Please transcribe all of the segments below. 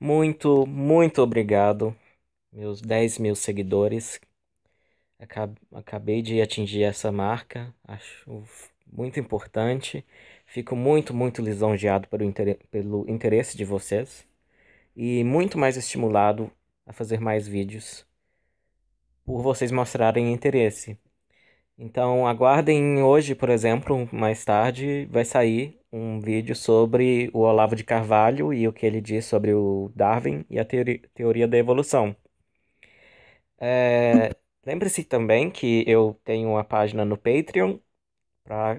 Muito, muito obrigado, meus 10 mil seguidores. Acabei de atingir essa marca, acho muito importante. Fico muito, muito lisonjeado pelo interesse de vocês e muito mais estimulado a fazer mais vídeos por vocês mostrarem interesse. Então aguardem hoje, por exemplo, mais tarde vai sair um vídeo sobre o Olavo de Carvalho e o que ele diz sobre o Darwin e a teoria, da evolução. É, Lembre-se também que eu tenho uma página no Patreon para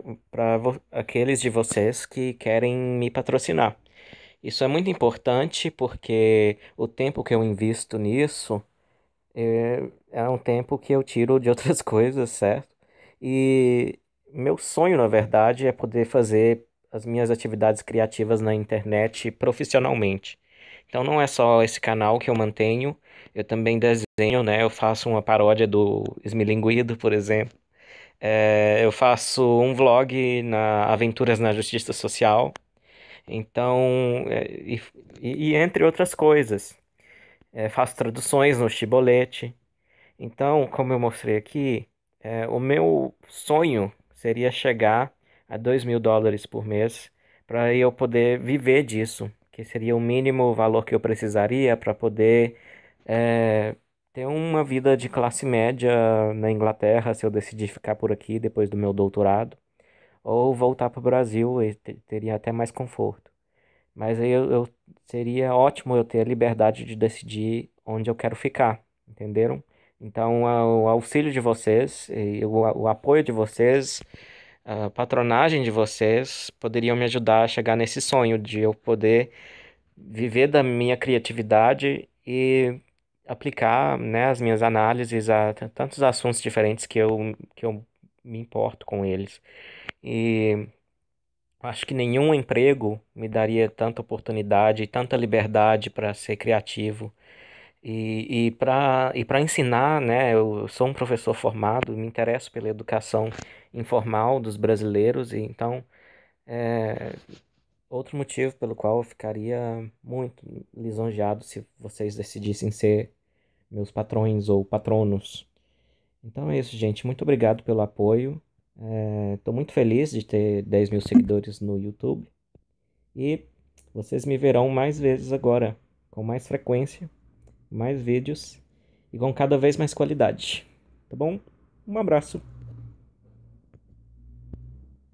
aqueles de vocês que querem me patrocinar. Isso é muito importante porque o tempo que eu invisto nisso é, é um tempo que eu tiro de outras coisas, certo? E meu sonho, na verdade, é poder fazer as minhas atividades criativas na internet profissionalmente. Então não é só esse canal que eu mantenho, eu também desenho, né? Eu faço uma paródia do Esmilinguido, por exemplo. É, eu faço um vlog na Aventuras na Justiça Social. Então, é, e, e, entre outras coisas. É, faço traduções no Chibolete. Então, como eu mostrei aqui, é, o meu sonho seria chegar a 2 mil dólares por mês para eu poder viver disso, que seria o mínimo valor que eu precisaria para poder é, ter uma vida de classe média na Inglaterra se eu decidir ficar por aqui depois do meu doutorado, ou voltar para o Brasil e teria até mais conforto. Mas aí eu, eu, seria ótimo eu ter a liberdade de decidir onde eu quero ficar, entenderam? Então, o auxílio de vocês, o apoio de vocês, a patronagem de vocês poderiam me ajudar a chegar nesse sonho de eu poder viver da minha criatividade e aplicar né, as minhas análises a tantos assuntos diferentes que eu, que eu me importo com eles. E acho que nenhum emprego me daria tanta oportunidade e tanta liberdade para ser criativo e, e para e ensinar, né, eu sou um professor formado, me interesso pela educação informal dos brasileiros, e então é outro motivo pelo qual eu ficaria muito lisonjeado se vocês decidissem ser meus patrões ou patronos. Então é isso, gente. Muito obrigado pelo apoio. Estou é, muito feliz de ter 10 mil seguidores no YouTube. E vocês me verão mais vezes agora, com mais frequência mais vídeos e com cada vez mais qualidade. Tá bom? Um abraço.